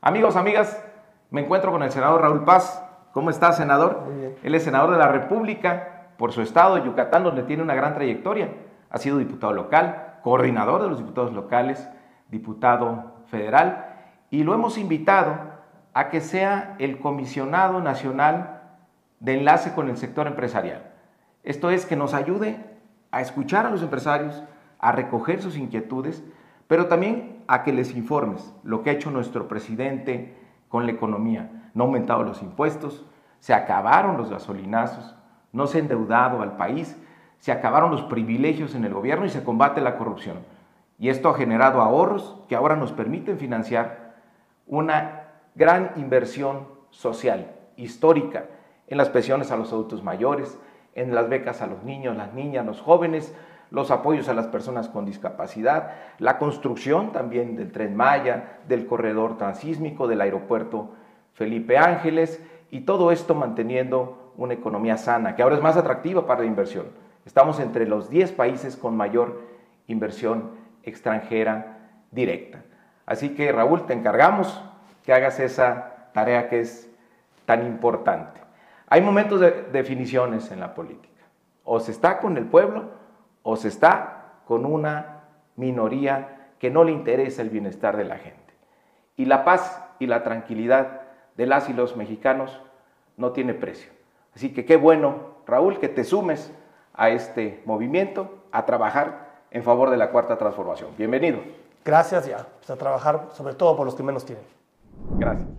Amigos, amigas, me encuentro con el senador Raúl Paz. ¿Cómo está, senador? Muy bien. Él es senador de la República por su estado, Yucatán, donde tiene una gran trayectoria. Ha sido diputado local, coordinador de los diputados locales, diputado federal, y lo hemos invitado a que sea el comisionado nacional de enlace con el sector empresarial. Esto es que nos ayude a escuchar a los empresarios, a recoger sus inquietudes, pero también a que les informes lo que ha hecho nuestro presidente con la economía. No ha aumentado los impuestos, se acabaron los gasolinazos, no se ha endeudado al país, se acabaron los privilegios en el gobierno y se combate la corrupción. Y esto ha generado ahorros que ahora nos permiten financiar una gran inversión social, histórica, en las pensiones a los adultos mayores, en las becas a los niños, las niñas, los jóvenes, los apoyos a las personas con discapacidad, la construcción también del tren Maya, del corredor transísmico, del aeropuerto Felipe Ángeles, y todo esto manteniendo una economía sana, que ahora es más atractiva para la inversión. Estamos entre los 10 países con mayor inversión extranjera directa. Así que Raúl, te encargamos que hagas esa tarea que es tan importante. Hay momentos de definiciones en la política. O se está con el pueblo o se está con una minoría que no le interesa el bienestar de la gente. Y la paz y la tranquilidad de las y los mexicanos no tiene precio. Así que qué bueno, Raúl, que te sumes a este movimiento, a trabajar en favor de la cuarta transformación. Bienvenido. Gracias ya, pues a trabajar sobre todo por los que menos tienen. Gracias.